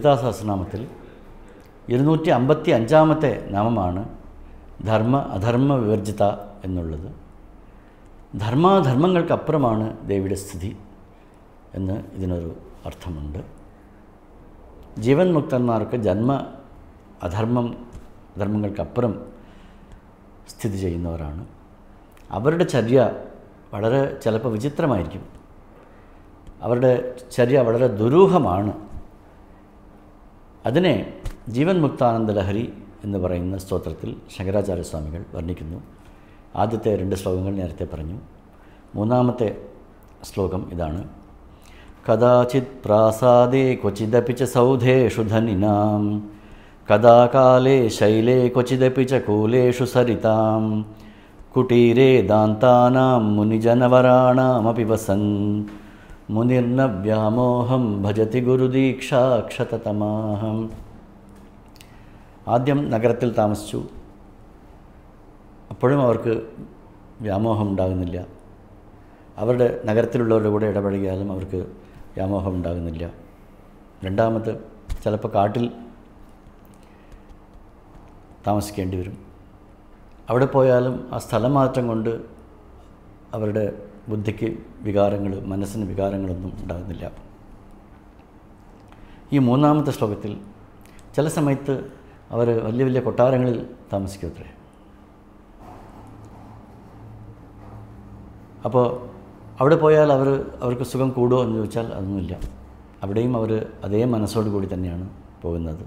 ലളിതാ സഹസ്രനാമത്തിൽ ഇരുന്നൂറ്റി അമ്പത്തി അഞ്ചാമത്തെ നാമമാണ് ധർമ്മ അധർമ്മ വിവർജിത എന്നുള്ളത്. ധർമാധർമ്മങ്ങൾക്കപ്പുറമാണ് ദേവിയുടെ സ്ഥിതി എന്ന് ഇതിനൊരു അർത്ഥമുണ്ട്. ജീവൻ മുക്തന്മാർക്ക് ജന്മ അധർമ്മം ധർമ്മങ്ങൾക്കപ്പുറം സ്ഥിതി ചെയ്യുന്നവരാണ്. അവരുടെ ചര്യ വളരെ ചിലപ്പോൾ വിചിത്രമായിരിക്കും. അവരുടെ ചര്യ വളരെ ദുരൂഹമാണ്. അതിനെ ജീവൻ മുക്താനന്ദ ലഹരി എന്ന് പറയുന്ന സ്തോത്രത്തിൽ ശങ്കരാചാര്യസ്വാമികൾ വർണിക്കുന്നു. ആദ്യത്തെ രണ്ട് ശ്ലോകങ്ങൾ നേരത്തെ പറഞ്ഞു. മൂന്നാമത്തെ ശ്ലോകം ഇതാണ്. കഥാചിത് പ്രാസാദേ ക്വചിദപി ച സൗധേഷു ധനിനാം. കഥാകാലേ ശൈലേ ക്വചിദപി കൂലേഷു സരിതാം. കുടീരേ ദാന്താനാം മുനിജനവരാണാമപി വസൻ മുനിർന വ്യാമോഹം ഭജതി ഗുരുദീക്ഷാക്ഷതമാഹം ആദ്യം നഗരത്തിൽ താമസിച്ചു. അപ്പോഴും അവർക്ക് വ്യാമോഹം ഉണ്ടാകുന്നില്ല. അവരുടെ നഗരത്തിലുള്ളവരുടെ കൂടെ ഇടപഴകിയാലും അവർക്ക് വ്യാമോഹം ഉണ്ടാകുന്നില്ല. രണ്ടാമത് ചിലപ്പോൾ കാട്ടിൽ താമസിക്കേണ്ടി വരും. അവിടെ പോയാലും ആ സ്ഥലമാറ്റം കൊണ്ട് അവരുടെ ബുദ്ധിക്ക് വികാരങ്ങൾ മനസ്സിന് വികാരങ്ങളൊന്നും ഉണ്ടാകുന്നില്ല. ഈ മൂന്നാമത്തെ ശ്ലോകത്തിൽ ചില സമയത്ത് അവർ വലിയ വലിയ കൊട്ടാരങ്ങളിൽ താമസിക്കത്രേ അപ്പോൾ അവിടെ പോയാൽ അവർ അവർക്ക് സുഖം കൂടുമോ എന്ന് ചോദിച്ചാൽ അതൊന്നുമില്ല. അവിടെയും അവർ അതേ മനസ്സോടു കൂടി തന്നെയാണ് പോകുന്നത്.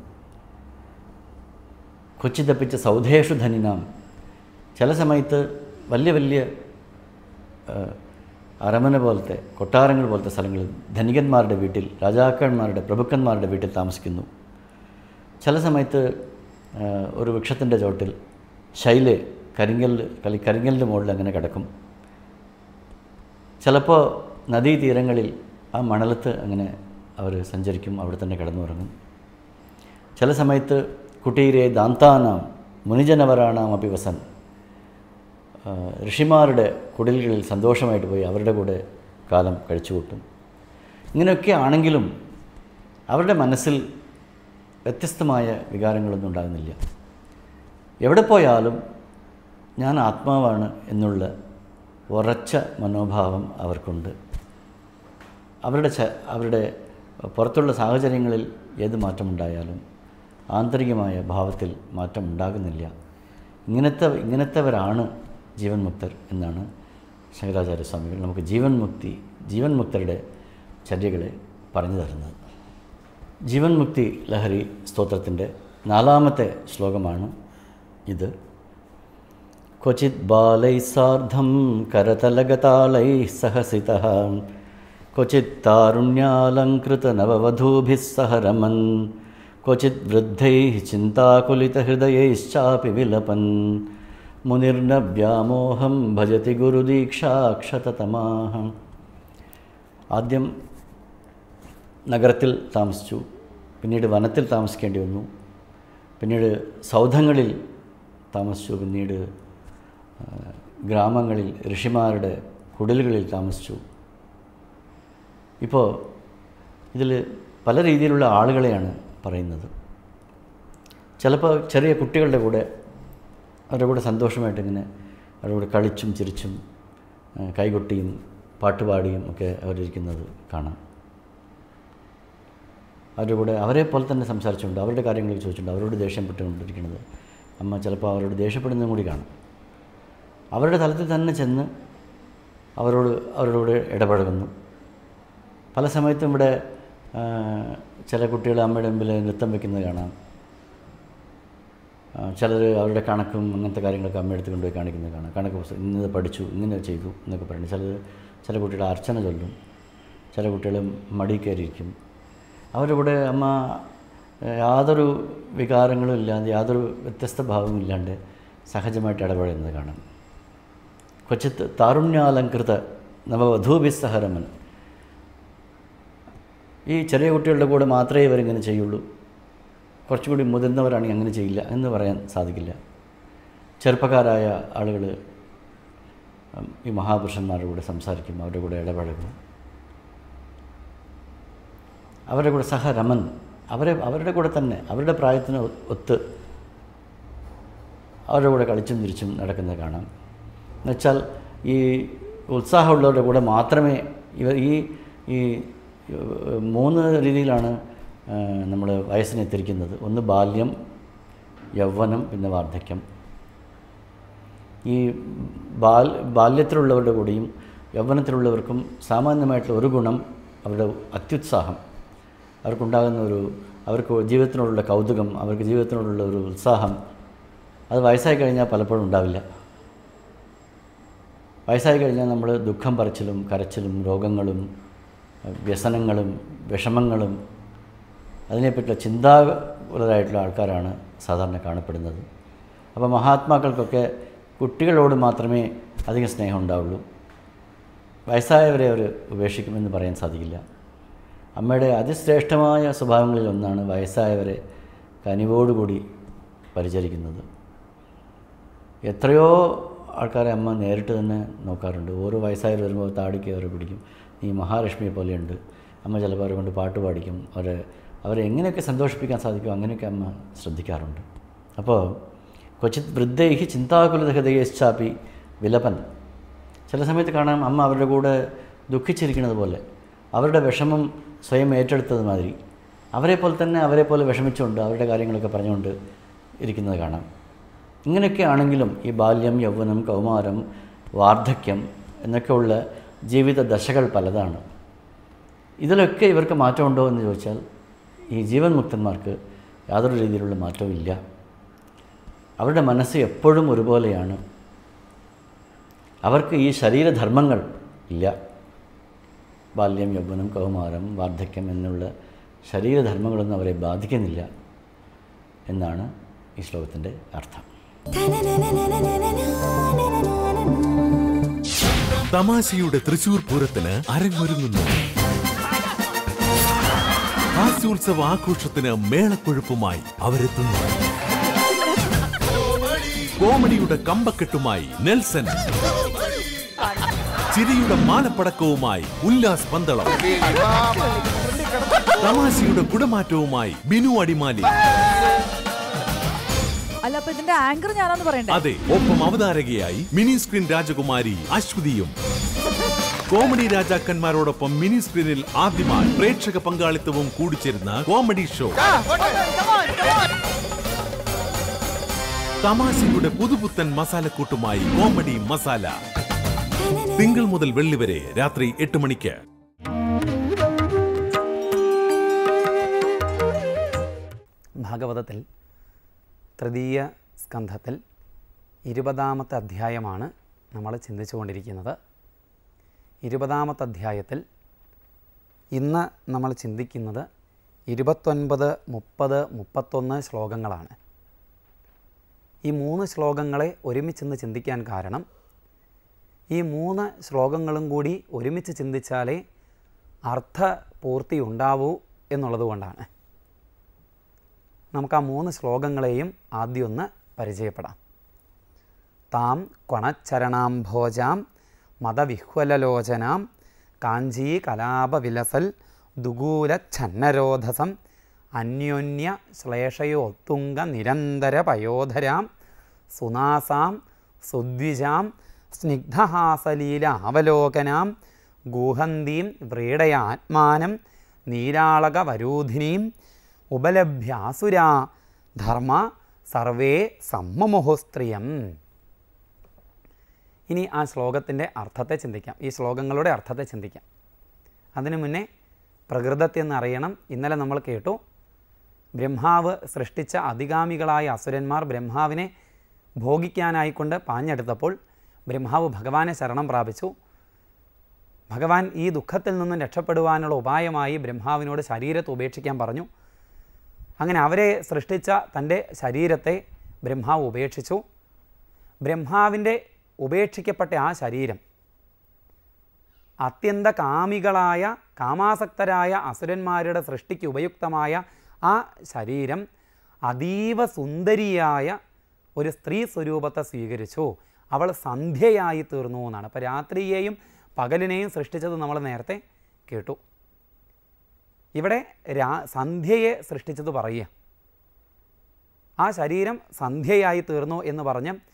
കൊച്ചി തപ്പിച്ച സൗധേഷു ധനിനാം ചില സമയത്ത് വലിയ വലിയ അരമന പോലത്തെ കൊട്ടാരങ്ങൾ പോലത്തെ സ്ഥലങ്ങളിൽ ധനികന്മാരുടെ വീട്ടിൽ രാജാക്കന്മാരുടെ പ്രഭുക്കന്മാരുടെ വീട്ടിൽ താമസിക്കുന്നു. ചില സമയത്ത് ഒരു വൃക്ഷത്തിന്റെ ചോട്ടിൽ ശൈൽ കരിങ്കൽ കളി കരിങ്കലിന്റെ മുകളിൽ അങ്ങനെ കിടക്കും. ചിലപ്പോൾ നദീതീരങ്ങളിൽ ആ മണലത്ത് അങ്ങനെ അവർ സഞ്ചരിക്കും അവിടെ തന്നെ കിടന്നുറങ്ങും. ചില സമയത്ത് കുട്ടീരെ ദാന്താനാം മുനിജനവരാണാം അഭിവസൻ. ഋഷിമാരുടെ കുടിലുകളിൽ സന്തോഷമായിട്ട് പോയി അവരുടെ കൂടെ കാലം കഴിച്ചു കൂട്ടും ഇങ്ങനെയൊക്കെ ആണെങ്കിലും അവരുടെ മനസ്സിൽ വ്യത്യസ്തമായ വികാരങ്ങളൊന്നും ഉണ്ടാകുന്നില്ല. എവിടെ പോയാലും ഞാൻ ആത്മാവാണ് എന്നുള്ള ഉറച്ച മനോഭാവം അവർക്കുണ്ട്. അവരുടെ അവരുടെ പുറത്തുള്ള സാഹചര്യങ്ങളിൽ ഏത് മാറ്റമുണ്ടായാലും ആന്തരികമായ ഭാവത്തിൽ മാറ്റമുണ്ടാകുന്നില്ല. ഇങ്ങനത്തെ ഇങ്ങനത്തെവരാണ് ജീവൻ മുക്തർ എന്നാണ് ശങ്കരാചാര്യ സ്വാമികൾ നമുക്ക് ജീവൻ മുക്തി ജീവൻ മുക്തരുടെ ചര്യകളെ പറഞ്ഞു തരുന്നത്. ജീവൻ മുക്തി ലഹരി സ്തോത്രത്തിന്റെ നാലാമത്തെ ശ്ലോകമാണ് ഇത്. ബാലൈ സാർദ്ധം കരതലഗതാളൈ സഹസിത. ക്വചിത് താരുണ്യാലങ്കൃത നവവധൂഭി സഹ രമൻ. ക്വചിത് വൃദ്ധൈ ചിന്താകുലിതഹൃദയൈശ്ചാപി വിലപൻ. മുനിർന വ്യാമോഹം ഭജതി ഗുരുദീക്ഷാക്ഷതമാഹം ആദ്യം നഗരത്തിൽ താമസിച്ചു പിന്നീട് വനത്തിൽ താമസിക്കേണ്ടി വന്നു പിന്നീട് സൗധങ്ങളിൽ താമസിച്ചു പിന്നീട് ഗ്രാമങ്ങളിൽ ഋഷിമാരുടെ കുടിലുകളിൽ താമസിച്ചു. ഇപ്പോൾ ഇതിൽ പല രീതിയിലുള്ള ആളുകളെയാണ് പറയുന്നത്. ചിലപ്പോൾ ചെറിയ കുട്ടികളുടെ കൂടെ അവരുടെ കൂടെ സന്തോഷമായിട്ട് ഇങ്ങനെ അവരുടെ കൂടെ കളിച്ചും ചിരിച്ചും കൈകൊട്ടിയും പാട്ടുപാടിയും ഒക്കെ അവരിരിക്കുന്നത് കാണാം. അവരുടെ കൂടെ അവരെ പോലെ തന്നെ സംസാരിച്ചുകൊണ്ട് അവരുടെ കാര്യങ്ങൾ ചോദിച്ചിട്ടുണ്ട് അവരോട് ദേഷ്യം പെട്ടുകൊണ്ടിരിക്കുന്നത് അമ്മ ചിലപ്പോൾ അവരോട് ദേഷ്യപ്പെടുന്നതും കൂടി കാണും. അവരുടെ തലത്തിൽ തന്നെ ചെന്ന് അവരോട് അവരോട് ഇടപഴകുന്നു. പല സമയത്തും ഇവിടെ ചില കുട്ടികൾ അമ്മയുടെ മുമ്പിൽ നൃത്തം വയ്ക്കുന്നത് കാണാം. ചിലർ അവരുടെ കണക്കും അങ്ങനത്തെ കാര്യങ്ങളൊക്കെ അമ്മയെടുത്ത് കൊണ്ടുപോയി കാണിക്കുന്നത് കാണാം. കണക്ക് പുസ്തകം ഇന്നത് പഠിച്ചു ഇങ്ങനെ ചെയ്തു എന്നൊക്കെ പറയുന്നത് ചിലർ ചില കുട്ടികൾ അർച്ചന ചൊല്ലും ചില കുട്ടികൾ മടി കയറിയിരിക്കും. അവരുടെ കൂടെ അമ്മ യാതൊരു വികാരങ്ങളും ഇല്ലാതെ യാതൊരു വ്യത്യസ്ത ഭാവവും ഇല്ലാണ്ട് സഹജമായിട്ട് ഇടപെടുന്നത് കാണാം. കൊച്ചിത്ത് താരുണ്യാലങ്കൃത നവവധൂഭിസ്സഹരമൻ ഈ ചെറിയ കുട്ടികളുടെ കൂടെ മാത്രമേ ഇവരിങ്ങനെ ചെയ്യുള്ളൂ. കുറച്ചുകൂടി മുതിർന്നവരാണെങ്കിൽ അങ്ങനെ ചെയ്യില്ല എന്ന് പറയാൻ സാധിക്കില്ല. ചെറുപ്പക്കാരായ ആളുകൾ ഈ മഹാപുരുഷന്മാരുടെ കൂടെ സംസാരിക്കും അവരുടെ കൂടെ ഇടപഴകും. അവരുടെ കൂടെ സഹരമൻ അവരെ അവരുടെ കൂടെ തന്നെ അവരുടെ പ്രായത്തിന് ഒത്ത് അവരുടെ കൂടെ കളിച്ചും തിരിച്ചും നടക്കുന്നത് കാണാം. എന്നുവെച്ചാൽ ഈ ഉത്സാഹമുള്ളവരുടെ കൂടെ മാത്രമേ ഇവർ ഈ ഈ മൂന്ന് രീതിയിലാണ് നമ്മൾ വയസ്സിനെ എത്തിരിക്കുന്നത് ഒന്ന് ബാല്യം യൗവനം പിന്നെ വാർദ്ധക്യം. ഈ ബാൽ ബാല്യത്തിലുള്ളവരുടെ കൂടെയും യൗവനത്തിലുള്ളവർക്കും സാമാന്യമായിട്ടുള്ള ഒരു ഗുണം അവരുടെ അത്യുത്സാഹം. അവർക്കുണ്ടാകുന്ന ഒരു അവർക്ക് ജീവിതത്തിനോടുള്ള കൗതുകം അവർക്ക് ജീവിതത്തിനോടുള്ള ഒരു ഉത്സാഹം അത് വയസ്സായി കഴിഞ്ഞാൽ പലപ്പോഴും ഉണ്ടാവില്ല. വയസ്സായി കഴിഞ്ഞാൽ നമ്മൾ ദുഃഖം പറച്ചിലും കരച്ചിലും രോഗങ്ങളും വ്യസനങ്ങളും വിഷമങ്ങളും അതിനെപ്പറ്റിയുള്ള ചിന്താകുലരായിട്ടുള്ള ആൾക്കാരാണ് സാധാരണ കാണപ്പെടുന്നത്. അപ്പോൾ മഹാത്മാക്കൾക്കൊക്കെ കുട്ടികളോട് മാത്രമേ അധികം സ്നേഹം ഉണ്ടാവുള്ളൂ. വയസ്സായവരെ അവർ ഉപേക്ഷിക്കുമെന്ന് പറയാൻ സാധിക്കില്ല. അമ്മയുടെ അതിശ്രേഷ്ഠമായ സ്വഭാവങ്ങളിൽ ഒന്നാണ് വയസ്സായവരെ കനിവോടുകൂടി പരിചരിക്കുന്നത്. എത്രയോ ആൾക്കാരെ അമ്മ നേരിട്ട് തന്നെ നോക്കാറുണ്ട്. ഓരോ വയസ്സായവർ വരുമ്പോൾ താടി അവരെ പിടിക്കും. ഈ മഹാലക്ഷ്മിയെ പോലെയുണ്ട്. അമ്മ ചിലപ്പോൾ അവരെ കൊണ്ട് പാട്ട് പാടിക്കും. അവരെ അവരെ എങ്ങനെയൊക്കെ സന്തോഷിപ്പിക്കാൻ സാധിക്കും അങ്ങനെയൊക്കെ അമ്മ ശ്രദ്ധിക്കാറുണ്ട്. അപ്പോൾ ക്വചിത് വൃദ്ധൈഹി ചിന്താകുലത ഹൃദയശ്ചാപി വിലപൻ. ചില സമയത്ത് കാണാം അമ്മ അവരുടെ കൂടെ ദുഃഖിച്ചിരിക്കുന്നത് പോലെ അവരുടെ വിഷമം സ്വയം ഏറ്റെടുത്തത് മാതിരി അവരെ പോലെ തന്നെ അവരെ പോലെ വിഷമിച്ചുകൊണ്ട് അവരുടെ കാര്യങ്ങളൊക്കെ പറഞ്ഞുകൊണ്ട് ഇരിക്കുന്നത് കാണാം. ഇങ്ങനെയൊക്കെ ആണെങ്കിലും ഈ ബാല്യം യൗവനം കൗമാരം വാർദ്ധക്യം എന്നൊക്കെയുള്ള ജീവിത ദശകൾ പലതാണ്. ഇതിലൊക്കെ ഇവർക്ക് മാറ്റമുണ്ടോ എന്ന് ചോദിച്ചാൽ ഈ ജീവൻ മുക്തന്മാർക്ക് യാതൊരു രീതിയിലുള്ള മാറ്റവും അവരുടെ മനസ്സ് എപ്പോഴും ഒരുപോലെയാണ്. അവർക്ക് ഈ ശരീരധർമ്മങ്ങൾ ഇല്ല. ബാല്യം യൗവനം കൗമാരം വാർദ്ധക്യം എന്നുള്ള ശരീരധർമ്മങ്ങളൊന്നും അവരെ ബാധിക്കുന്നില്ല എന്നാണ് ഈ ശ്ലോകത്തിന്റെ അർത്ഥം. തമാശയുടെ തൃശൂർ പൂരത്തിന് അരങ്ങൊരുങ്ങുന്നു. ഹാസ്യോത്സവ ആഘോഷത്തിന് മേളക്കൊഴുപ്പുമായി അവരെത്തുന്നു. കോമഡിയുടെ കമ്പക്കെട്ടുമായി നെൽസൺ. ചിരിയുടെ മാലപ്പടക്കവുമായി ഉല്ലാസ് പന്തളം. തമാശയുടെ കുടമാറ്റവുമായി ബിനു അടിമാലി. അല്ല അപ്പൊ ഇതിന്റെ ആങ്കർ ഞാനാന്ന് പറയണ്ടേ? അതെ ഒപ്പം അവതാരകയായി മിനി സ്ക്രീൻ രാജകുമാരി അശ്വതിയും. കോമഡി രാജാക്കന്മാരോടൊപ്പം മിനി സ്ക്രീനിൽ ആദ്യമായി പ്രേക്ഷക പങ്കാളിത്തവും കൂടിച്ചേരുന്ന കോമഡി ഷോ. തമാശയുടെ പുതുപുത്തൻ മസാലക്കൂട്ടുമായി കോമഡി മസാല. തിങ്കൾ മുതൽ വെള്ളി വരെ രാത്രി എട്ട് മണിക്ക്. ഭാഗവതത്തിൽ തൃതീയ സ്കന്ധത്തിൽ ഇരുപതാമത്തെ അധ്യായമാണ് നമ്മൾ ചിന്തിച്ചുകൊണ്ടിരിക്കുന്നത്. ഇരുപതാമത്തെ അധ്യായത്തിൽ ഇന്ന് നമ്മൾ ചിന്തിക്കുന്നത് ഇരുപത്തൊൻപത് മുപ്പത് മുപ്പത്തൊന്ന് ശ്ലോകങ്ങളാണ്. ഈ മൂന്ന് ശ്ലോകങ്ങളെ ഒരുമിച്ചെന്ന് ചിന്തിക്കാൻ കാരണം ഈ മൂന്ന് ശ്ലോകങ്ങളും കൂടി ഒരുമിച്ച് ചിന്തിച്ചാലേ അർത്ഥപൂർത്തി ഉണ്ടാവൂ എന്നുള്ളതുകൊണ്ടാണ് നമുക്ക് ആ മൂന്ന് ശ്ലോകങ്ങളെയും ആദ്യമൊന്ന് പരിചയപ്പെടാം. താം കൊണച്ചരണാംഭോജാം മതവിഹ്വലലോചനാം കാഞ്ചീ കലാപവിലസൽ ദുഗൂലച്ഛന്നരോധസം അന്യോന്യ ശ്ലേഷയോത്തുംഗ നിരന്തര പയോധരാം സുനാസാം സുദ്വിജാം സ്നിഗ്ധഹാസലീല അവലോകനാം ഗൂഹന്തീം വ്രീഡയാത്മാനം നീരാളകവരൂധിനീം ഉപലഭ്യാസുരാ ധർമ്മ സർവേ സമ്മമുഹുസ്ത്രിയം. ഇനി ആ ശ്ലോകത്തിന്റെ അർത്ഥത്തെ ചിന്തിക്കാം. ഈ ശ്ലോകങ്ങളുടെ അർത്ഥത്തെ ചിന്തിക്കാം. അതിനു മുന്നേ പ്രകൃതത്തെ എന്ന് അറിയണം ഇന്നലെ നമ്മൾ കേട്ടു ബ്രഹ്മാവ് സൃഷ്ടിച്ച അധികാമികളായ അസുരന്മാർ ബ്രഹ്മാവിനെ ഭോഗിക്കാനായിക്കൊണ്ട് പാഞ്ഞെടുത്തപ്പോൾ ബ്രഹ്മാവ് ഭഗവാനെ ശരണം പ്രാപിച്ചു. ഭഗവാൻ ഈ ദുഃഖത്തിൽ നിന്നും രക്ഷപ്പെടുവാനുള്ള ഉപായമായി ബ്രഹ്മാവിനോട് ശരീരത്തെ ഉപേക്ഷിക്കാൻ പറഞ്ഞു. അങ്ങനെ അവരെ സൃഷ്ടിച്ച തന്റെ ശരീരത്തെ ബ്രഹ്മാവ് ഉപേക്ഷിച്ചു. ബ്രഹ്മാവിന്റെ ഉപേക്ഷിക്കപ്പെട്ട ആ ശരീരം. അത്യന്ത കാമികളായ കാമാസക്തരായ അസുരന്മാരുടെ സൃഷ്ടിക്ക് ഉപയുക്തമായ ആ ശരീരം അതീവ സുന്ദരിയായ ഒരു സ്ത്രീ സ്വരൂപത്തെ സ്വീകരിച്ചു. അവൾ സന്ധ്യയായി തീർന്നു എന്നാണ്. അപ്പോൾ രാത്രിയെയും പകലിനെയും സൃഷ്ടിച്ചത് നമ്മൾ നേരത്തെ കേട്ടു. ഇവിടെ രാ സന്ധ്യയെ സൃഷ്ടിച്ചത് പറയുക. ആ ശരീരം സന്ധ്യയായി തീർന്നു എന്ന് പറഞ്ഞ്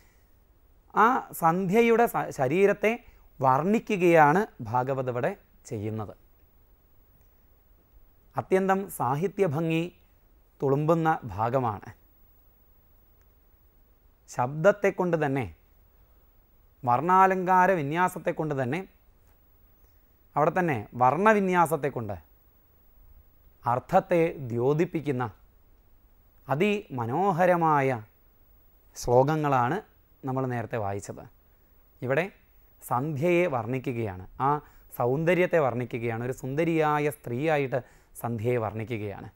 ആ സന്ധ്യയുടെ ശരീരത്തെ വർണിക്കുകയാണ് ഭാഗവത് ഇവിടെ ചെയ്യുന്നത്. അത്യന്തം സാഹിത്യഭംഗി തുളുമ്പുന്ന ഭാഗമാണ്. ശബ്ദത്തെ കൊണ്ട് തന്നെ വർണാലങ്കാര വിന്യാസത്തെ കൊണ്ട് തന്നെ അവിടെ തന്നെ വർണവിന്യാസത്തെ കൊണ്ട് അർത്ഥത്തെ ദ്യോതിപ്പിക്കുന്ന അതിമനോഹരമായ ശ്ലോകങ്ങളാണ് നമ്മൾ നേരത്തെ വായിച്ചത്. ഇവിടെ സന്ധ്യയെ വർണിക്കുകയാണ്. ആ സൗന്ദര്യത്തെ വർണിക്കുകയാണ്. ഒരു സുന്ദരിയായ സ്ത്രീയായിട്ട് സന്ധ്യയെ വർണിക്കുകയാണ്.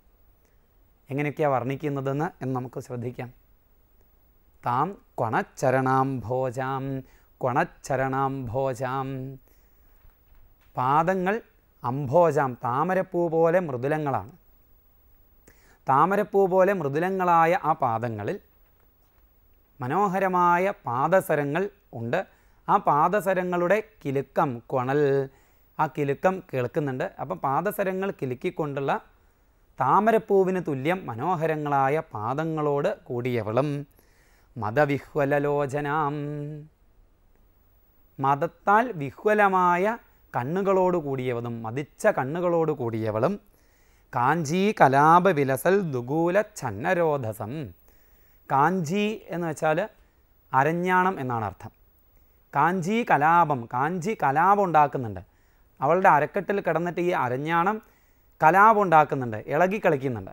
എങ്ങനെയൊക്കെയാണ് വർണിക്കുന്നതെന്ന് എന്ന് നമുക്ക് ശ്രദ്ധിക്കാം. താം കൊണച്ചരണാം ഭോജാം കൊണച്ചരണാം ഭോജാം. പാദങ്ങൾ അംഭോജാം. താമരപ്പൂ പോലെ മൃദുലങ്ങളാണ്. താമരപ്പൂ പോലെ മൃദുലങ്ങളായ ആ പാദങ്ങളിൽ മനോഹരമായ പാദസരങ്ങൾ ഉണ്ട്. ആ പാദസരങ്ങളുടെ കിലുക്കം കൊണൽ ആ കിലുക്കം കേൾക്കുന്നുണ്ട്. അപ്പം പാദസരങ്ങൾ കിലുക്കിക്കൊണ്ടുള്ള താമരപ്പൂവിന് തുല്യം മനോഹരങ്ങളായ പാദങ്ങളോട് കൂടിയവളും മതവിഹ്വലലോചനാം. മതത്താൽ വിഹ്വലമായ കണ്ണുകളോട് കൂടിയവളും മതിച്ച കണ്ണുകളോട് കൂടിയവളും കാഞ്ചീ കലാപ വിലസൽ ദുഗൂല ഛന്നരോധസം കാഞ്ചി എന്ന് വെച്ചാൽ അരഞ്ഞാണം എന്നാണ് അർത്ഥം. കാഞ്ചി കലാപം കാഞ്ചി കലാപം ഉണ്ടാക്കുന്നുണ്ട്. അവളുടെ അരക്കെട്ടിൽ കിടന്നിട്ട് ഈ അരഞ്ഞാണം കലാപം ഉണ്ടാക്കുന്നുണ്ട് ഇളകി കളിക്കുന്നുണ്ട്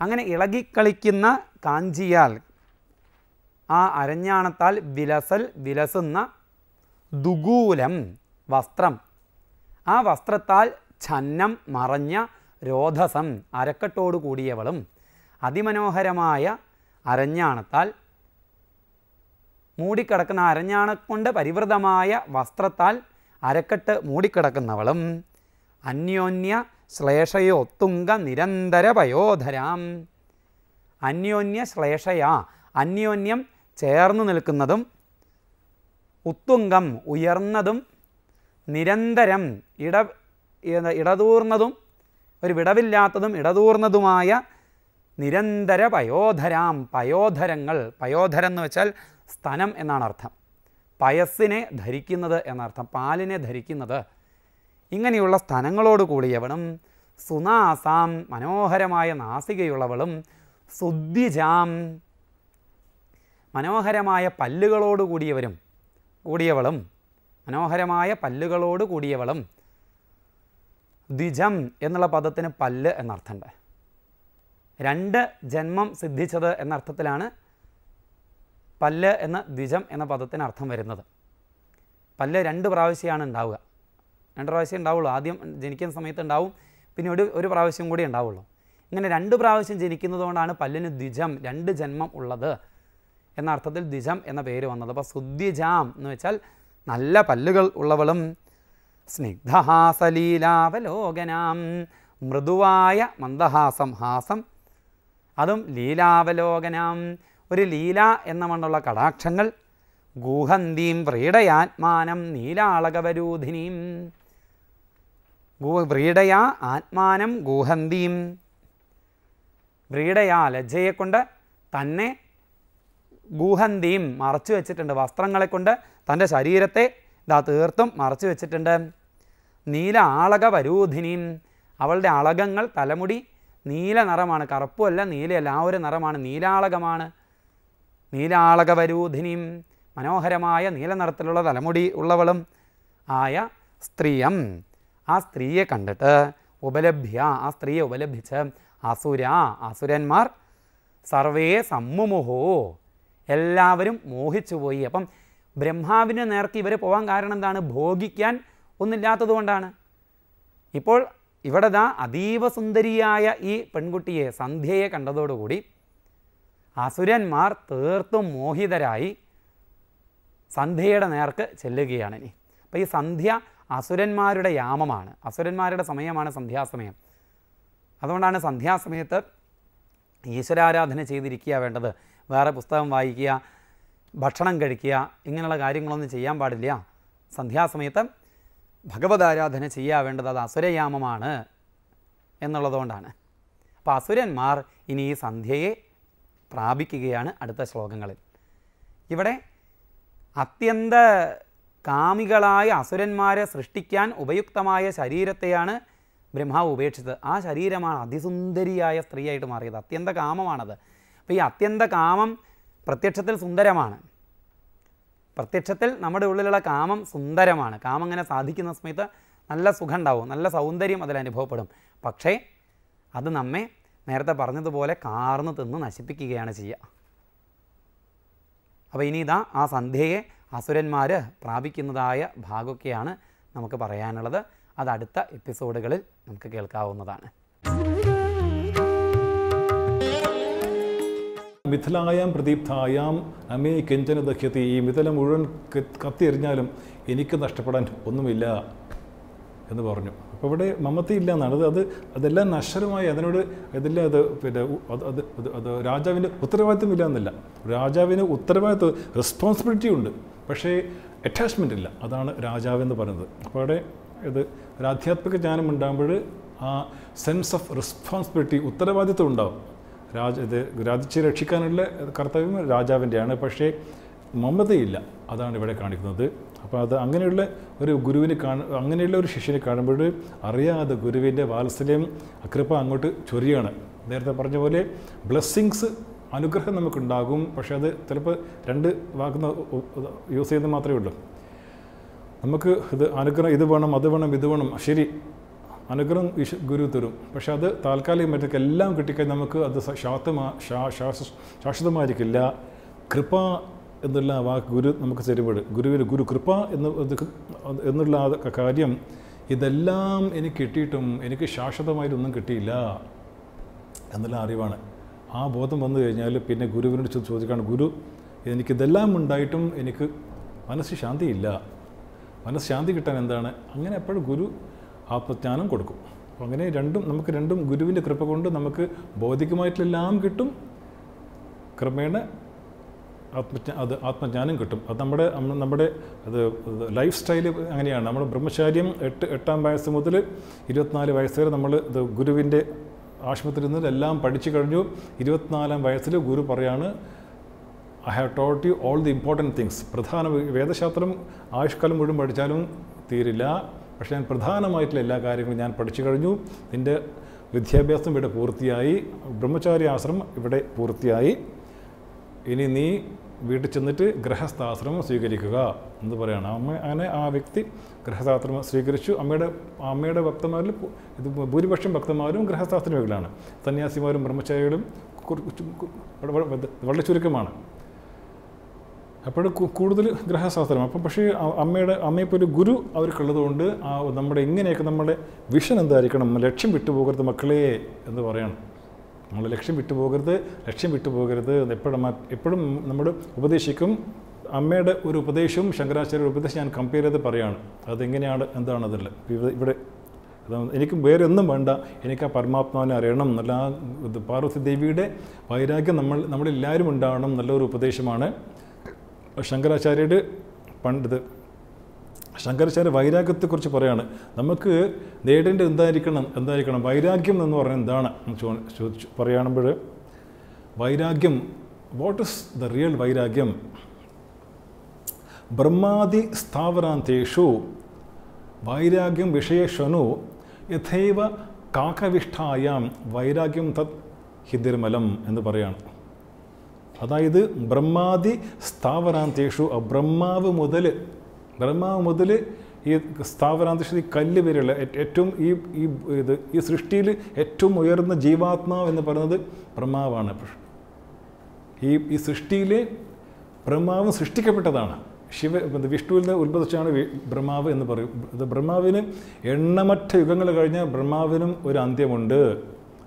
അങ്ങനെ ഇളകി കളിക്കുന്ന കാഞ്ചിയാൽ ആ അരഞ്ഞാണത്താൽ വിലസൽ വിലസുന്ന ദുഗൂലം വസ്ത്രം. ആ വസ്ത്രത്താൽ ഛന്നം മറഞ്ഞ രോധസം അരക്കെട്ടോടു കൂടിയവളും അതിമനോഹരമായ അരഞ്ഞാണത്താൽ മൂടിക്കിടക്കുന്ന അരഞ്ഞാണക്കൊണ്ട് പരിവൃതമായ വസ്ത്രത്താൽ അരക്കെട്ട് മൂടിക്കിടക്കുന്നവളും അന്യോന്യ ശ്ലേഷയോ തുങ്ക നിരന്തര പയോധരാം. അന്യോന്യ ശ്ലേഷയാ അന്യോന്യം ചേർന്നു നിൽക്കുന്നതും ഉത്തുങ്കം ഉയർന്നതും നിരന്തരം ഇട ഇടതൂർന്നതും ഒരു വിടവില്ലാത്തതും ഇടതൂർന്നതുമായ നിരന്തര പയോധരാം പയോധരങ്ങൾ പയോധരം എന്ന് വെച്ചാൽ സ്തനം എന്നാണ് അർത്ഥം. പയസ്സിനെ ധരിക്കുന്നത് എന്നർത്ഥം പാലിനെ ധരിക്കുന്നത്. ഇങ്ങനെയുള്ള സ്ഥലങ്ങളോട് കൂടിയവളും സുനാസാം മനോഹരമായ നാസികയുള്ളവളും സുദ്ധിജാം മനോഹരമായ പല്ലുകളോട് കൂടിയവരും കൂടിയവളും മനോഹരമായ പല്ലുകളോട് കൂടിയവളും. ദ്വിജം എന്നുള്ള പദത്തിന് പല്ല് എന്നർത്ഥമുണ്ട്. രണ്ട് ജന്മം സിദ്ധിച്ചത് എന്നർത്ഥത്തിലാണ് പല്ല് എന്ന ദ്വിജം എന്ന പദത്തിന് അർത്ഥം വരുന്നത്. പല്ല് രണ്ട് പ്രാവശ്യമാണ് ഉണ്ടാവുക. രണ്ട് പ്രാവശ്യം ഉണ്ടാവുള്ളൂ. ആദ്യം ജനിക്കുന്ന സമയത്ത് ഉണ്ടാവും പിന്നെ ഒരു ഒരു പ്രാവശ്യം കൂടി ഉണ്ടാവുള്ളൂ. ഇങ്ങനെ രണ്ട് പ്രാവശ്യം ജനിക്കുന്നതുകൊണ്ടാണ് പല്ലിന് ദ്വിജം രണ്ട് ജന്മം ഉള്ളത് എന്ന അർത്ഥത്തിൽ ദ്വിജം എന്ന പേര് വന്നത്. അപ്പോൾ സുദ്വിജാം എന്ന് വെച്ചാൽ നല്ല പല്ലുകൾ ഉള്ളവളും സ്നിഗ്ധഹാസലീലാവലോകനാം. മൃദുവായ മന്ദഹാസം ഹാസം അതും ലീലാവലോകനം. ഒരു ലീല എന്ന മണ്ണുള്ള കടാക്ഷങ്ങൾ ഗൂഹന്തീം വ്രീഡയാത്മാനം നീലാളകവരൂധിനീം. ഗൂ വ്രീഡയാ ആത്മാനം ഗൂഹന്തീം വ്രീഡയാ ലജ്ജയെ കൊണ്ട് തന്നെ ഗൂഹന്തീം മറച്ചു വെച്ചിട്ടുണ്ട്. വസ്ത്രങ്ങളെ കൊണ്ട് തന്റെ ശരീരത്തെ ഇതാ തീർത്തും മറച്ചു വെച്ചിട്ടുണ്ട്. നീല അവളുടെ അളകങ്ങൾ തലമുടി നീല നിറമാണ് കറുപ്പുമല്ല നീലയല്ല. ആ ഒരു നിറമാണ് നീലാളകമാണ്. നീലാളകവരൂധിനിയും മനോഹരമായ നീല നിറത്തിലുള്ള തലമുടി ഉള്ളവളും ആയ സ്ത്രീയം. ആ സ്ത്രീയെ കണ്ടിട്ട് ഉപലഭ്യ ആ സ്ത്രീയെ ഉപലഭിച്ച് അസുര അസുരന്മാർ സർവേ സമ്മുമുഹോ. എല്ലാവരും മോഹിച്ചുപോയി അപ്പം ബ്രഹ്മാവിന്റെ നേർക്ക് ഇവർ പോകാൻ കാരണം എന്താണ്? ഭോഗിക്കാൻ ഒന്നില്ലാത്തത് കൊണ്ടാണ്. ഇപ്പോൾ ഇവിടെ ദാ അതീവ സുന്ദരിയായ ഈ പെൺകുട്ടിയെ സന്ധ്യയെ കണ്ടതോടുകൂടി അസുരന്മാർ തീർത്തും മോഹിതരായി സന്ധ്യയുടെ നേർക്ക് ചെല്ലുകയാണ് ഇനി. അപ്പോൾ ഈ സന്ധ്യ അസുരന്മാരുടെ യാമമാണ്. അസുരന്മാരുടെ സമയമാണ് സന്ധ്യാസമയം. അതുകൊണ്ടാണ് സന്ധ്യാസമയത്ത് ഈശ്വരാരാധന ചെയ്തിരിക്കുക വേണ്ടത്. വേറെ പുസ്തകം വായിക്കുക ഭക്ഷണം കഴിക്കുക ഇങ്ങനെയുള്ള കാര്യങ്ങളൊന്നും ചെയ്യാൻ പാടില്ല. സന്ധ്യാസമയത്ത് ഭഗവത് ആരാധന ചെയ്യുക വേണ്ടത് അത് അസുരയാമമാണ് എന്നുള്ളതുകൊണ്ടാണ്. അപ്പോൾ അസുരന്മാർ ഇനി ഈ സന്ധ്യയെ പ്രാപിക്കുകയാണ് അടുത്ത ശ്ലോകങ്ങളിൽ. ഇവിടെ അത്യന്ത കാമികളായ അസുരന്മാരെ സൃഷ്ടിക്കാൻ ഉപയുക്തമായ ശരീരത്തെയാണ് ബ്രഹ്മാവ് ഉപേക്ഷിച്ചത്. ആ ശരീരമാണ് അതിസുന്ദരിയായ സ്ത്രീയായിട്ട് മാറിയത്. അത്യന്ത കാമമാണത്. അപ്പോൾ ഈ അത്യന്ത കാമം പ്രത്യക്ഷത്തിൽ സുന്ദരമാണ്. പ്രത്യക്ഷത്തിൽ നമ്മുടെ ഉള്ളിലുള്ള കാമം സുന്ദരമാണ്. കാമം അങ്ങനെ സാധിക്കുന്ന സമയത്ത് നല്ല സുഖം ഉണ്ടാവും നല്ല സൗന്ദര്യം അതിൽ അനുഭവപ്പെടും. പക്ഷേ അത് നമ്മെ നേരത്തെ പറഞ്ഞതുപോലെ കാർന്ന് തിന്ന് നശിപ്പിക്കുകയാണ് ചെയ്യുക. അപ്പോൾ ഇനി ഇതാ ആ സന്ധ്യയെ അസുരന്മാർ പ്രാപിക്കുന്നതായ ഭാഗമൊക്കെയാണ് നമുക്ക് പറയാനുള്ളത്. അത് അടുത്ത എപ്പിസോഡുകളിൽ നമുക്ക് കേൾക്കാവുന്നതാണ്. മിഥിലായാം പ്രദീപ്തായാം അമേ കെഞ്ചന ദഹ്യത്തി ഈ മിഥില മുഴുവൻ കത്തിയെറിഞ്ഞാലും എനിക്ക് നഷ്ടപ്പെടാൻ ഒന്നുമില്ല എന്ന് പറഞ്ഞു. അപ്പോൾ ഇവിടെ മമത്തി ഇല്ല എന്നാണ്. അത് അത് അതെല്ലാം നശ്വരമായി അതിനോട് ഇതെല്ലാം അത് പിന്നെ അത് അത് രാജാവിന്റെ ഉത്തരവാദിത്വം ഇല്ല എന്നല്ല. രാജാവിന് ഉത്തരവാദിത്വം റെസ്പോൺസിബിലിറ്റി ഉണ്ട്. പക്ഷേ അറ്റാച്ച്മെന്റ് ഇല്ല. അതാണ് രാജാവെന്ന് പറയുന്നത്. അപ്പോൾ അവിടെ ഇത് ഒരു ആധ്യാത്മിക ജ്ഞാനം ഉണ്ടാകുമ്പോൾ ആ സെൻസ് ഓഫ് റെസ്പോൺസിബിലിറ്റി ഉത്തരവാദിത്വം ഉണ്ടാവും. രാജ ഇത് രാജ്യത്തെ രക്ഷിക്കാനുള്ള കർത്തവ്യം രാജാവിന്റെയാണ്. പക്ഷേ മമതയില്ല. അതാണ് ഇവിടെ കാണിക്കുന്നത്. അപ്പോൾ അത് അങ്ങനെയുള്ള ഒരു ഗുരുവിനെ കാണ അങ്ങനെയുള്ള ഒരു ശിഷ്യനെ കാണുമ്പോൾ അറിയാതെ ഗുരുവിന്റെ വാത്സല്യം അകൃപ അങ്ങോട്ട് ചൊരിയാണ്. നേരത്തെ പറഞ്ഞ പോലെ ബ്ലെസ്സിങ്സ് അനുഗ്രഹം നമുക്കുണ്ടാകും. പക്ഷേ അത് ചിലപ്പോൾ രണ്ട് വാക്കുന്ന യൂസ് ചെയ്യുന്നത് മാത്രമേ ഉള്ളൂ. നമുക്ക് ഇത് അനുഗ്രഹം ഇത് വേണം അത് വേണം ഇത് വേണം. ശരി. അനുഗ്രഹം ഗുരു തരും. പക്ഷെ അത് താൽക്കാലികം മറ്റൊക്കെ എല്ലാം കിട്ടിക്കഴിഞ്ഞാൽ നമുക്ക് അത് ശാത്തമാ ശാശ്വതമായിരിക്കില്ല. കൃപ എന്നുള്ള വാക്ക് ഗുരു നമുക്ക് തരുമ്പോൾ ഗുരുവിന് ഗുരു കൃപ എന്ന് എന്നുള്ള കാര്യം ഇതെല്ലാം എനിക്ക് കിട്ടിയിട്ടും എനിക്ക് ശാശ്വതമായിട്ടൊന്നും കിട്ടിയില്ല എന്നുള്ള അറിവാണ്. ആ ബോധം വന്നു കഴിഞ്ഞാൽ പിന്നെ ഗുരുവിനോട് ചോദിക്കുകയാണ് ഗുരു എനിക്കിതെല്ലാം ഉണ്ടായിട്ടും എനിക്ക് മനസ്സ് ശാന്തിയില്ല. മനസ്സ് ശാന്തി കിട്ടാൻ എന്താണ്? അങ്ങനെ എപ്പോഴും ഗുരു ആത്മജ്ഞാനം കൊടുക്കും. അപ്പോൾ അങ്ങനെ രണ്ടും നമുക്ക് രണ്ടും ഗുരുവിന്റെ കൃപ കൊണ്ട് നമുക്ക് ഭൗതികമായിട്ടുള്ളെല്ലാം കിട്ടും. ക്രമേണ ആത്മജ്ഞ അത് ആത്മജ്ഞാനം കിട്ടും. അത് നമ്മുടെ നമ്മുടെ അത് ലൈഫ് സ്റ്റൈൽ അങ്ങനെയാണ്. നമ്മൾ ബ്രഹ്മചാര്യം എട്ട് എട്ടാം വയസ്സ് മുതൽ ഇരുപത്തിനാല് വയസ്സ് വരെ നമ്മൾ ഇത് ഗുരുവിന്റെ ആശുപത്രിയിൽ നിന്ന് എല്ലാം പഠിച്ചു കഴിഞ്ഞു. ഇരുപത്തിനാലാം വയസ്സിൽ ഗുരു പറയാണ് I have taught you all the important things പ്രധാന വേദശാസ്ത്രം ആയുഷ്കാലം മുഴുവൻ പഠിച്ചാലും തീരില്ല. പക്ഷേ ഞാൻ പ്രധാനമായിട്ടുള്ള എല്ലാ കാര്യങ്ങളും ഞാൻ പഠിച്ചു കഴിഞ്ഞു നിന്റെ വിദ്യാഭ്യാസം ഇവിടെ പൂർത്തിയായി ബ്രഹ്മചാരി ആശ്രമം ഇവിടെ പൂർത്തിയായി ഇനി നീ വീട്ടിൽ ചെന്നിട്ട് ഗൃഹസ്ഥാശ്രമം സ്വീകരിക്കുക എന്ന് പറയുകയാണ് അമ്മ അങ്ങനെ ആ വ്യക്തി ഗൃഹസ്ഥാശ്രമം സ്വീകരിച്ചു അമ്മയുടെ അമ്മയുടെ ഭക്തന്മാരിൽ ഇത് ഭൂരിപക്ഷം ഭക്തന്മാരും ഗൃഹസ്ഥാശ്രമികളാണ് സന്യാസിമാരും ബ്രഹ്മചാരികളും വളരെ ചുരുക്കമാണ് അപ്പോൾ കൂടുതൽ ഗ്രഹശാസ്ത്രം. അപ്പം പക്ഷേ അമ്മയുടെ ഒരു ഗുരു അവർക്കുള്ളതുകൊണ്ട് ആ നമ്മുടെ എങ്ങനെയൊക്കെ നമ്മുടെ വിഷൻ എന്തായിരിക്കണം ലക്ഷ്യം വിട്ടുപോകരുത് മക്കളെ എന്ന് പറയണം. നമ്മൾ ലക്ഷ്യം വിട്ടുപോകരുത് ലക്ഷ്യം വിട്ടുപോകരുത് എപ്പോഴും എപ്പോഴും നമ്മൾ ഉപദേശിക്കും. അമ്മയുടെ ഒരു ഉപദേശവും ശങ്കരാചാര്യ ഉപദേശം ഞാൻ കമ്പയർ ചെയ്ത് പറയാണ്. അതെങ്ങനെയാണ് എന്താണ് അതിൽ? ഇവിടെ എനിക്ക് വേറെ ഒന്നും വേണ്ട. എനിക്ക് ആ പരമാത്മാവിനെ അറിയണം. നല്ല ആ പാർവതി ദേവിയുടെ വൈരാഗ്യം നമ്മൾ നമ്മളെല്ലാവരും ഉണ്ടാവണം. നല്ലൊരു ഉപദേശമാണ്. ശങ്കരാചാര്യയുടെ പണ്ടിത്. ശങ്കരാചാര്യ വൈരാഗ്യത്തെക്കുറിച്ച് പറയാണ്. നമുക്ക് നേടേണ്ടത് എന്തായിരിക്കണം? എന്തായിരിക്കണം? വൈരാഗ്യം എന്ന് പറഞ്ഞാൽ എന്താണ്? ചോദിച്ചു. പറയുമ്പോൾ വൈരാഗ്യം വാട്ട് ഇസ് ദ റിയൽ വൈരാഗ്യം? ബ്രഹ്മാദി സ്ഥാവരാന്തേഷു വൈരാഗ്യം വിഷയേഷനു യഥൈവ കാക്കവിഷ്ഠായാം വൈരാഗ്യം തത് ഹിതിർമലം എന്ന് പറയാണ്. അതായത് ബ്രഹ്മാദി സ്ഥാവരാന്തേഷു. ബ്രഹ്മാവ് മുതൽ ബ്രഹ്മാവ് മുതൽ ഈ സ്ഥാവരാന്തേഷു ഈ കല്ല് വരെയുള്ള ഏറ്റവും ഈ ഈ ഇത് ഈ സൃഷ്ടിയിൽ ഏറ്റവും ഉയർന്ന ജീവാത്മാവ് എന്ന് പറയുന്നത് ബ്രഹ്മാവാണ്. ഈ ഈ സൃഷ്ടിയിൽ ബ്രഹ്മാവ് സൃഷ്ടിക്കപ്പെട്ടതാണ്. ശിവ വിഷ്ണുവിൽ നിന്ന് ഉത്ഭവിച്ചാണ് ബ്രഹ്മാവ് എന്ന് പറയും. ഇത് ബ്രഹ്മാവിന് എണ്ണമറ്റ യുഗങ്ങൾ കഴിഞ്ഞാൽ ബ്രഹ്മാവിനും ഒരു അന്ത്യമുണ്ട്.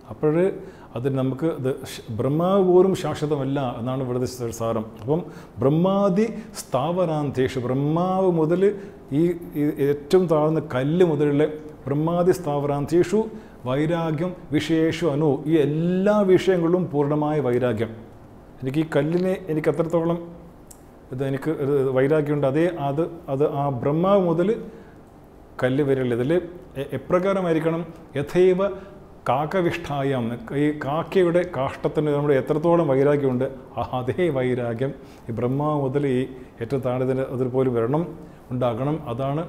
അപ്പോൾ അതിന് നമുക്ക് ശ്- ബ്രഹ്മാവ് പോലും ശാശ്വതമല്ല എന്നാണ് ഇവിടുത്തെ സാരം. അപ്പം ബ്രഹ്മാദി സ്ഥാപനാന്തേഷ് ബ്രഹ്മാവ് മുതൽ ഈ ഏറ്റവും താഴ്ന്ന കല്ല് മുതലുള്ള ബ്രഹ്മാദി സ്ഥാവരാന്തേഷു വൈരാഗ്യം വിശേഷു അനു ഈ എല്ലാ വിഷയങ്ങളിലും പൂർണമായ വൈരാഗ്യം. എനിക്ക് ഈ കല്ലിനെ എനിക്ക് അത്രത്തോളം ഇത് എനിക്ക് വൈരാഗ്യമുണ്ട്. അതേ അത് അത് ആ ബ്രഹ്മാവ് മുതൽ കല്ല് വരെയുള്ള ഇതിൽ എപ്രകാരമായിരിക്കണം? യഥൈവ കാക്കവിഷ്ഠായം. ഈ കാക്കയുടെ കാഷ്ടത്തിന് നമ്മുടെ എത്രത്തോളം വൈരാഗ്യമുണ്ട്? ആ അതേ വൈരാഗ്യം ഈ ബ്രഹ്മാവ് മുതൽ ഈ ഏറ്റവും താഴെ അതിൽ പോലും വരണം ഉണ്ടാകണം. അതാണ്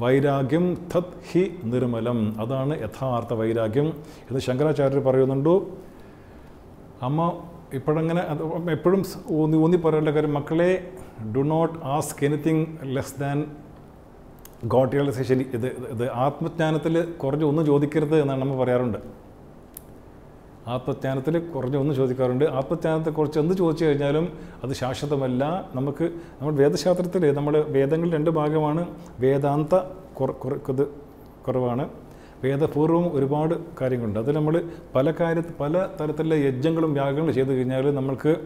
വൈരാഗ്യം തത് ഹി നിർമ്മലം. അതാണ് യഥാർത്ഥ വൈരാഗ്യം എന്ന് ശങ്കരാചാര്യർ പറയുന്നുണ്ടോ. അമ്മ ഇപ്പോഴങ്ങനെ എപ്പോഴും ഊന്നി ഊന്നി പറയേണ്ട കാര്യം മക്കളെ do not ask anything less than God realisation ഇത് ഇത് ആത്മജ്ഞാനത്തിൽ കുറഞ്ഞ ഒന്നും ചോദിക്കരുത് എന്നാണ് നമ്മൾ പറയാറുണ്ട്. ആത്മജ്ഞാനത്തിൽ കുറഞ്ഞ ഒന്നും ചോദിക്കാറുണ്ട്. ആത്മജ്ഞാനത്തെ കുറച്ച് എന്ത് ചോദിച്ചു കഴിഞ്ഞാലും അത് ശാശ്വതമല്ല. നമുക്ക് നമ്മൾ വേദശാസ്ത്രത്തിൽ നമ്മൾ വേദങ്ങൾ രണ്ട് ഭാഗമാണ്. വേദാന്ത കുറക്കത് കുറ- കുറവാണ്. വേദപൂർവം ഒരുപാട് കാര്യങ്ങളുണ്ട്. അതിൽ നമ്മൾ പല കാര്യ പല തരത്തിലുള്ള യജ്ഞങ്ങളും യാഗങ്ങളും ചെയ്തു കഴിഞ്ഞാൽ നമ്മൾക്ക്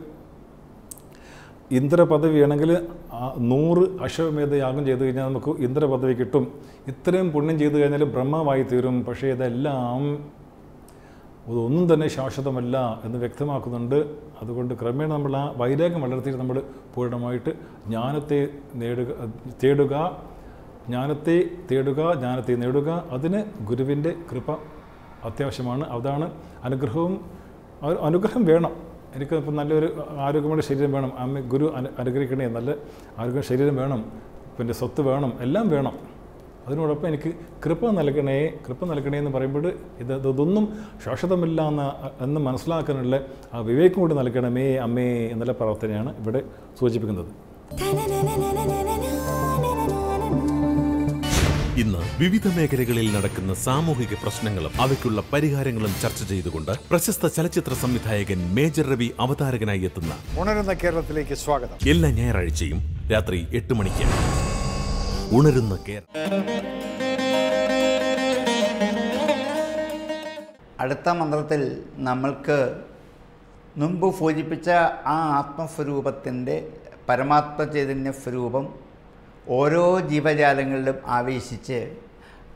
ഇന്ദ്ര പദവി വേണമെങ്കിൽ ആ നൂറ് അശ്വമേധ യാഗം ചെയ്തു കഴിഞ്ഞാൽ നമുക്ക് ഇന്ദ്രപദവി കിട്ടും. ഇത്രയും പുണ്യം ചെയ്തു കഴിഞ്ഞാൽ ബ്രഹ്മമായി തീരും. പക്ഷേ ഇതെല്ലാം ഇതൊന്നും തന്നെ ശാശ്വതമല്ല എന്ന് വ്യക്തമാക്കുന്നുണ്ട്. അതുകൊണ്ട് ക്രമേണ നമ്മൾ ആ വൈരാഗ്യം വളർത്തിയിട്ട് നമ്മൾ പൂർണമായിട്ട് ജ്ഞാനത്തെ നേടുക തേടുക ജ്ഞാനത്തെ തേടുക ജ്ഞാനത്തെ നേടുക. അതിന് ഗുരുവിന്റെ കൃപ അത്യാവശ്യമാണ്. അതാണ് അനുഗ്രഹവും അനുഗ്രഹം വേണം. എനിക്ക് ഇപ്പം നല്ലൊരു ആരോഗ്യമുള്ള ശരീരം വേണം. അമ്മ ഗുരു അനു അനുഗ്രഹിക്കണേ. നല്ല ആരോഗ്യ ശരീരം വേണം. പിന്നെ സ്വത്ത് വേണം. എല്ലാം വേണം. അതിനോടൊപ്പം എനിക്ക് കൃപ നൽകണേ. കൃപ നൽകണേ എന്ന് പറയുമ്പോൾ ഇത് ഇതൊന്നും ശാശ്വതമില്ല എന്ന എന്ന് മനസ്സിലാക്കാനുള്ള ആ വിവേകം കൂടി നൽകണമേ അമ്മേ എന്നുള്ള പ്രാർത്ഥനയാണ് ഇവിടെ സൂചിപ്പിക്കുന്നത്. വിവിധ മേഖലകളിൽ നടക്കുന്ന സാമൂഹിക പ്രശ്നങ്ങളും അവയ്ക്കുള്ള പരിഹാരങ്ങളും ചർച്ച ചെയ്തുകൊണ്ട് പ്രശസ്ത ചലച്ചിത്ര സംവിധായകൻ മേജർ രവി അവതാരകനായി എത്തുന്ന ഉണരുന്ന കേരളത്തിലേക്ക് സ്വാഗതം. എല്ലാ ഞായറാഴ്ചയും രാത്രി എട്ട് മണിക്ക് ഉണരുന്ന കേരളം അടുത്ത മന്ത്രത്തിൽ നമ്മൾക്ക് മുമ്പ് സൂചിപ്പിച്ച ആ ആത്മസ്വരൂപത്തിന്റെ പരമാത്മ ചൈതന്യ സ്വരൂപം ഓരോ ജീവജാലങ്ങളിലും ആവേശിച്ച്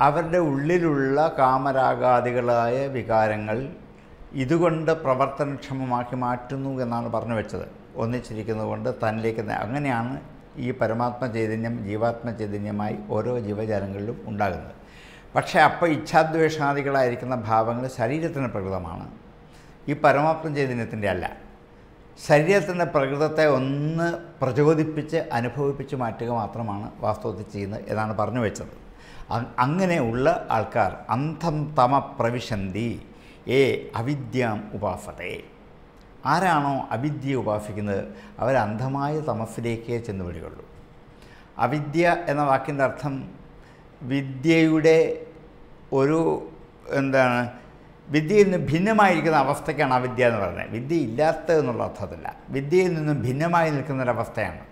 അവരുടെ ഉള്ളിലുള്ള കാമരാഗാദികളായ വികാരങ്ങൾ ഇതുകൊണ്ട് പ്രവർത്തനക്ഷമമാക്കി മാറ്റുന്നു എന്നാണ് പറഞ്ഞു വെച്ചത്. ഒന്നിച്ചിരിക്കുന്നത് കൊണ്ട് തന്നിലേക്ക് അങ്ങനെയാണ് ഈ പരമാത്മ ചൈതന്യം ജീവാത്മ ചൈതന്യമായി ഓരോ ജീവജാലങ്ങളിലും ഉണ്ടാകുന്നത്. പക്ഷേ അപ്പോൾ ഇച്ഛാദ്വേഷാദികളായിരിക്കുന്ന ഭാവങ്ങൾ ശരീരത്തിന് പ്രകൃതമാണ്. ഈ പരമാത്മ ചൈതന്യത്തിന്റെ അല്ല. ശരീരത്തിന്റെ പ്രകൃതത്തെ ഒന്ന് പ്രചോദിപ്പിച്ച് അനുഭവിപ്പിച്ച് മാറ്റുക മാത്രമാണ് വാസ്തവത്തിൽ ചെയ്യുന്നത് എന്നാണ് പറഞ്ഞു വെച്ചത്. അങ്ങനെയുള്ള ആൾക്കാർ അന്ധം തമ പ്രവിശന്തി ഏ അവിദ്യാം ഉപാസത്തെ ആരാണോ അവിദ്യ ഉപാസിക്കുന്നത് അവർ അന്ധമായ തമസ്സിലേക്കേ ചെന്ന് വരികയുള്ളൂ. അവിദ്യ എന്ന വാക്കിന്റെ അർത്ഥം വിദ്യയുടെ ഒരു എന്താണ് വിദ്യയിൽ നിന്ന് ഭിന്നമായിരിക്കുന്ന അവസ്ഥയ്ക്കാണ് അവിദ്യ എന്ന് പറയുന്നത്. വിദ്യ ഇല്ലാത്ത എന്നുള്ള അർത്ഥത്തില്ല വിദ്യയിൽ നിന്നും ഭിന്നമായി നിൽക്കുന്ന ഒരവസ്ഥയാണ്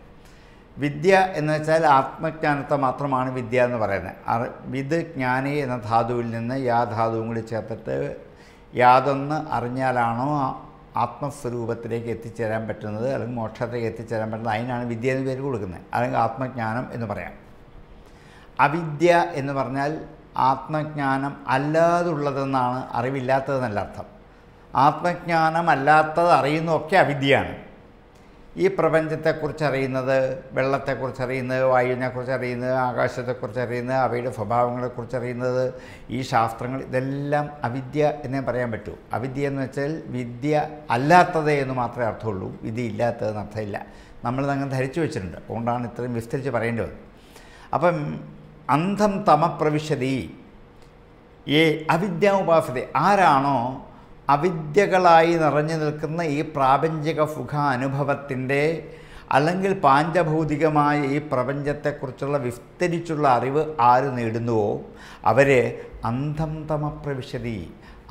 വിദ്യ എന്ന് വെച്ചാൽ ആത്മജ്ഞാനത്തെ മാത്രമാണ് വിദ്യ എന്ന് പറയുന്നത്. വിദ് ജ്ഞാനി എന്ന ധാതുവിൽ നിന്ന് യാ ധാതുവും കൂടി ചേർത്തിട്ട് യാതൊന്ന് അറിഞ്ഞാലാണോ ആത്മസ്വരൂപത്തിലേക്ക് എത്തിച്ചേരാൻ പറ്റുന്നത് അല്ലെങ്കിൽ മോക്ഷത്തിലേക്ക് എത്തിച്ചേരാൻ പറ്റുന്നത്? അതിനാണ് വിദ്യ എന്ന് പേര് കൊടുക്കുന്നത്. അല്ലെങ്കിൽ ആത്മജ്ഞാനം എന്ന് പറയാം. അവിദ്യ എന്ന് പറഞ്ഞാൽ ആത്മജ്ഞാനം അല്ലാതുള്ളതെന്നാണ് അറിവില്ലാത്തതെന്നല്ല അർത്ഥം. ആത്മജ്ഞാനം അല്ലാത്തത് അറിയുന്നതൊക്കെ അവിദ്യയാണ്. ഈ പ്രപഞ്ചത്തെക്കുറിച്ച് അറിയുന്നത് വെള്ളത്തെക്കുറിച്ച് അറിയുന്നത് വായുവിനെക്കുറിച്ച് അറിയുന്നത് ആകാശത്തെക്കുറിച്ച് അറിയുന്നത് അവയുടെ സ്വഭാവങ്ങളെക്കുറിച്ച് അറിയുന്നത് ഈ ശാസ്ത്രങ്ങൾ ഇതെല്ലാം അവിദ്യ എന്നേ പറയാൻ പറ്റൂ. അവിദ്യ എന്ന് വെച്ചാൽ വിദ്യ അല്ലാത്തത് എന്ന് മാത്രമേ അർത്ഥമുള്ളൂ. വിദ്യ ഇല്ലാത്തതെന്ന് അർത്ഥമില്ല. നമ്മൾ അങ്ങനെ ധരിച്ചു വെച്ചിട്ടുണ്ട്. അതുകൊണ്ടാണ് ഇത്രയും വിസ്തരിച്ച് പറയേണ്ടി വന്നത്. അപ്പം അന്ധം തമപ്രവിശതി ഏ അവിദ്യ ഉപാസത ആരാണോ അവിദ്യകളായി നിറഞ്ഞു നിൽക്കുന്ന ഈ പ്രാപഞ്ചിക സുഖ അനുഭവത്തിന്റെ അല്ലെങ്കിൽ പാഞ്ചഭൗതികമായ ഈ പ്രപഞ്ചത്തെക്കുറിച്ചുള്ള വിസ്തരിച്ചുള്ള അറിവ് ആര് നേടുന്നുവോ അവരെ അന്ധം തമപ്രവിശതി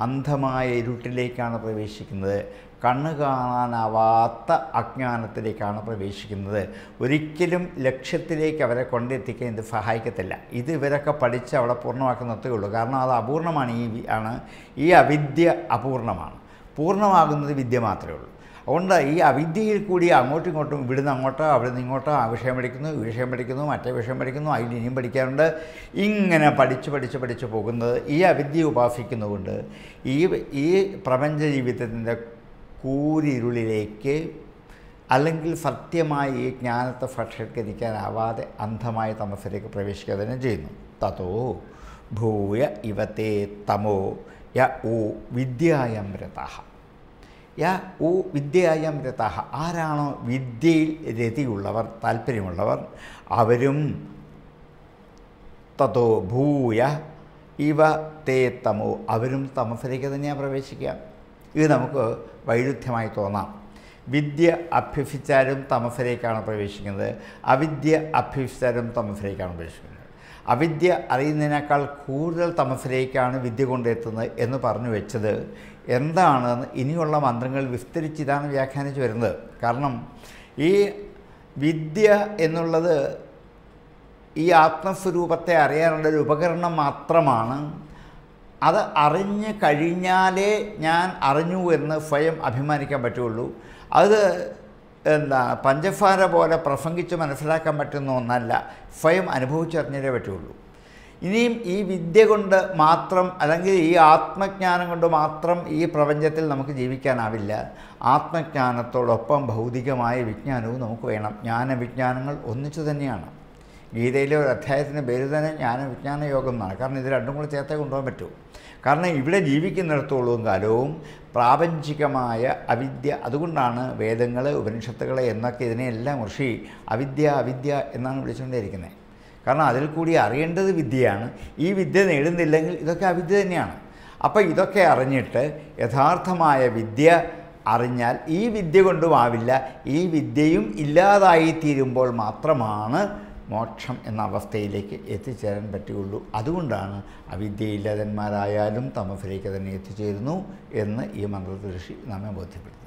അന്ധമായ ഇരുട്ടിലേക്കാണ് പ്രവേശിക്കുന്നത്. കണ്ണ് കാണാനാവാത്ത അജ്ഞാനത്തിലേക്കാണ് പ്രവേശിക്കുന്നത്. ഒരിക്കലും ലക്ഷ്യത്തിലേക്ക് അവരെ കൊണ്ടെത്തിക്കാൻ ഇത് സഹായിക്കത്തില്ല. ഇത് ഇവരൊക്കെ പഠിച്ച് അവിടെ പൂർണമാക്കി ഉള്ളൂ. കാരണം അത് അപൂർണമാണ്. ഈ ആണ്. ഈ അവിദ്യ അപൂർണമാണ്. പൂർണമാകുന്നത് വിദ്യ മാത്രമേ ഉള്ളൂ. അതുകൊണ്ട് ഈ അവിദ്യയിൽ കൂടി അങ്ങോട്ടും ഇങ്ങോട്ടും ഇവിടുന്ന് അങ്ങോട്ടോ അവിടെ നിന്ന് ഇങ്ങോട്ടോ ആ വിഷയം പഠിക്കുന്നു ഈ വിഷയം പഠിക്കുന്നു മറ്റേ വിഷയം പഠിക്കുന്നു അതിൽ ഇനിയും പഠിക്കാറുണ്ട്. ഇങ്ങനെ പഠിച്ച് പഠിച്ച് പഠിച്ച് പോകുന്നത് ഈ അവിദ്യ ഉപാസിക്കുന്നതുകൊണ്ട് ഈ ഈ പ്രപഞ്ച ജീവിതത്തിന്റെ കൂരിരുളിലേക്ക് അല്ലെങ്കിൽ സത്യമായ ഈ ജ്ഞാനത്തെ സാക്ഷാത്കരിക്കാനാവാതെ അന്ധമായ തമസിലേക്ക് പ്രവേശിക്കുക തന്നെ ചെയ്യുന്നു. തതോ ഭൂയ ഇവത്തെ തമോ യ ഓ വിദ്യായം രഥ യ ഓ വിദ്യായം രഥ ആരാണോ വിദ്യയിൽ രതിയുള്ളവർ താല്പര്യമുള്ളവർ അവരും തതോ ഭൂയ ഇവ തേ തമോ അവരും തമസിലേക്ക് തന്നെയാണ് പ്രവേശിക്കുക. ഇത് നമുക്ക് വൈരുദ്ധ്യമായി തോന്നാം. വിദ്യ അഭ്യസിച്ചാലും തമസിലേക്കാണ് പ്രവേശിക്കുന്നത്. അവിദ്യ അഭ്യസിച്ചാലും തമസിലേക്കാണ് പ്രവേശിക്കുന്നത്. അവിദ്യ അറിയുന്നതിനേക്കാൾ കൂടുതൽ തമസിലേക്കാണ് വിദ്യ കൊണ്ടെത്തുന്നത് എന്ന് പറഞ്ഞു വെച്ചത്. എന്താണെന്ന് ഇനിയുള്ള മന്ത്രങ്ങൾ വിസ്തരിച്ച് ഇതാണ് വ്യാഖ്യാനിച്ച് വരുന്നത്. കാരണം ഈ വിദ്യ എന്നുള്ളത് ഈ ആത്മസ്വരൂപത്തെ അറിയാനുള്ള ഒരു ഉപകരണം മാത്രമാണ് അത് അറിഞ്ഞ് കഴിഞ്ഞാലേ ഞാൻ അറിഞ്ഞു എന്ന് സ്വയം അഭിമാനിക്കാൻ പറ്റുള്ളൂ. അത് എന്താ പഞ്ചഫാര പോലെ പ്രസംഗിച്ച് മനസ്സിലാക്കാൻ പറ്റുന്ന ഒന്നല്ല സ്വയം അനുഭവിച്ചറിഞ്ഞേ പറ്റുള്ളൂ. ഇനിയും ഈ വിദ്യ കൊണ്ട് മാത്രം അല്ലെങ്കിൽ ഈ ആത്മജ്ഞാനം കൊണ്ട് മാത്രം ഈ പ്രപഞ്ചത്തിൽ നമുക്ക് ജീവിക്കാനാവില്ല. ആത്മജ്ഞാനത്തോടൊപ്പം ഭൗതികമായ വിജ്ഞാനവും നമുക്ക് വേണം. ജ്ഞാനവിജ്ഞാനങ്ങൾ ഒന്നിച്ചു തന്നെയാണ്. ഗീതയിലെ ഒരു അധ്യായത്തിന്റെ പേര് തന്നെ ജ്ഞാന വിജ്ഞാന യോഗം എന്നാണ്. കാരണം ഇത് രണ്ടും കൂടി ചേർത്തേ കൊണ്ടുപോകാൻ പറ്റൂ. കാരണം ഇവിടെ ജീവിക്കുന്നിടത്തോളം കാലവും പ്രാപഞ്ചികമായ അവിദ്യ അതുകൊണ്ടാണ് വേദങ്ങൾ ഉപനിഷത്തുകൾ എന്നൊക്കെ ഇതിനെയെല്ലാം ഋഷി അവിദ്യ അവിദ്യ എന്നാണ് വിളിച്ചുകൊണ്ടിരിക്കുന്നത് കാരണം അതിൽ കൂടി അറിയേണ്ടത് വിദ്യയാണ്. ഈ വിദ്യ നേടുന്നില്ലെങ്കിൽ ഇതൊക്കെ അവിദ്യ തന്നെയാണ്. അപ്പോൾ ഇതൊക്കെ അറിഞ്ഞിട്ട് യഥാർത്ഥമായ വിദ്യ അറിഞ്ഞാൽ ഈ വിദ്യ കൊണ്ടുമാവില്ല. ഈ വിദ്യയും ഇല്ലാതായി തീരുമ്പോൾ മാത്രമാണ് മോക്ഷം എന്ന അവസ്ഥയിലേക്ക് എത്തിച്ചേരാൻ പറ്റുകയുള്ളൂ. അതുകൊണ്ടാണ് അവിദ്യയില്ലാതന്മാരായാലും തമസിലേക്ക് തന്നെ എത്തിച്ചേരുന്നു എന്ന് ഈ മന്ത്രത്തിൽ ഋഷി നമ്മെ ബോധ്യപ്പെടുത്തുന്നത്